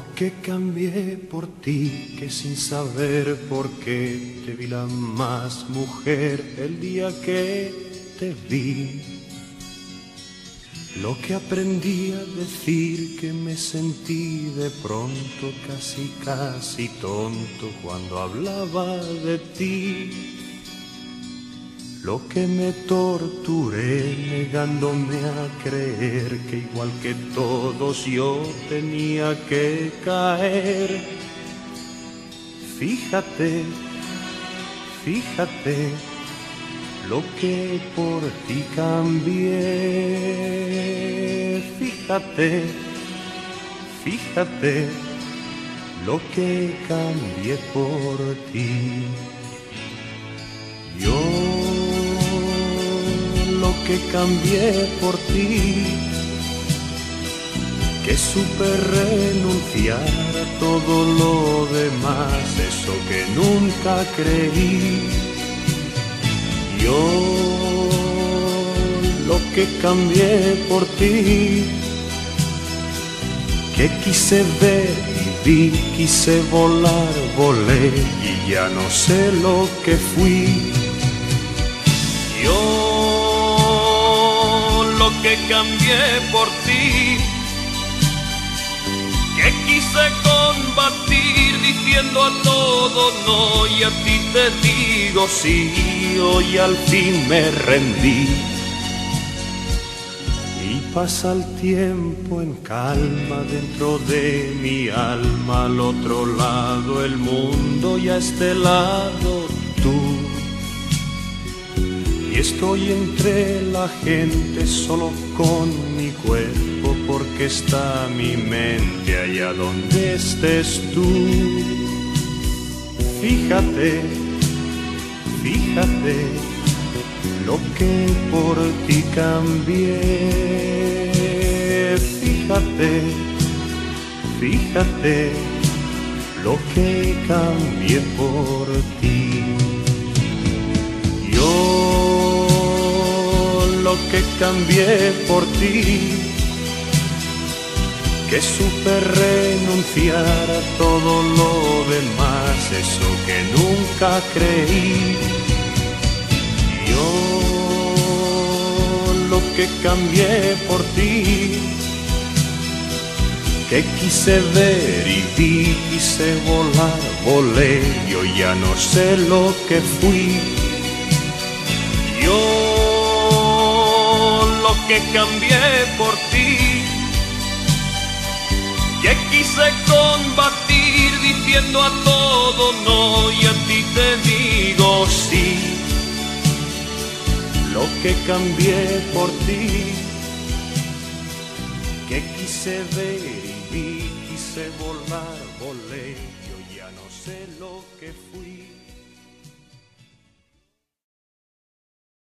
que cambié por ti, que sin saber por qué te vi la más mujer el día que te vi. Lo que aprendí a decir que me sentí de pronto casi casi tonto cuando hablaba de ti lo que me torturé negándome a creer que igual que todos yo tenía que caer. Fíjate, fíjate lo que por ti cambié. Fíjate, fíjate lo que cambié por ti. Yo que cambié por ti, que supe renunciar a todo lo demás, eso que nunca creí. Yo lo que cambié por ti, que quise ver y vi, quise volar, volé y ya no sé lo que fui. Que cambié por ti, que quise combatir diciendo a todo no y a ti te digo sí, hoy al fin me rendí. Y pasa el tiempo en calma dentro de mi alma, al otro lado el mundo y a este lado tú estoy entre la gente solo con mi cuerpo porque está mi mente allá donde estés tú. Fíjate, fíjate lo que por ti cambié. Fíjate, fíjate lo que cambié por ti. Yo que cambié por ti, que supe renunciar a todo lo demás, eso que nunca creí. Yo lo que cambié por ti, que quise ver y vi, quise volar, volé, yo ya no sé lo que fui. Yo que cambié por ti, que quise combatir diciendo a todo no y a ti te digo sí. Lo que cambié por ti, que quise ver y vi, quise volar, volé, yo ya no sé lo que fui.